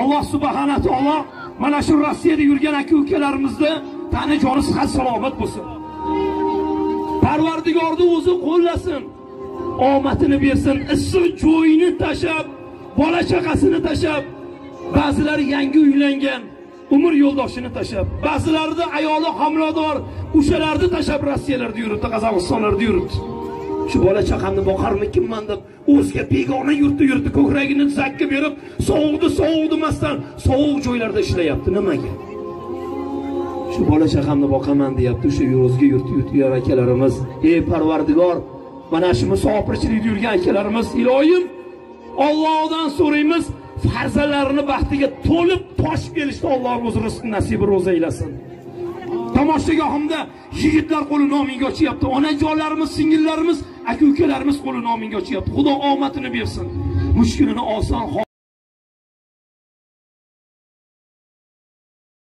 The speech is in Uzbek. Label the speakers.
Speaker 1: alloh subhanahu taolo mana shu rossiyada yurgan aka ukalarimizni tani joni sihat salomat bo'lsin. Parvardigorni o'zi qo'llasin. Omatini bersin issiq joyini tashlab bola chaqasini tashlab ba'zilari yangi uylangan umr yo'ldoshini tashlab ba'zilarida ayoli homilador o'shalarni tashlab rossiyalarda yuribdi qozog'istonlarda yuribdi. Shu bola chaqamni boqarmikinman deb o'zga begona yurtda yurdi ko'kragini zakka berib sovuqni sovuq demasdan sovuq joylarda ishlayapti. Nimaga? Shu bola chaqamni boqaman deyapti o'sha o'zga yurtda yurgan akalarimiz. Ey parvardigor mana shu musofirchilikda yurgan akalarimiz iloyim Allohdan so'raymiz farzandlarini baxtiga to'lib toshib kelishni Alloh o'zi rizq nasibi ro'za aylasin tomoshagohimda yigitlar qo'li nomingga ochyapti. Onajonlarimiz singillarimiz aka ukalarimiz qo'li nomingga ochyapti. Xudo omadini bersin. Mushkulini oson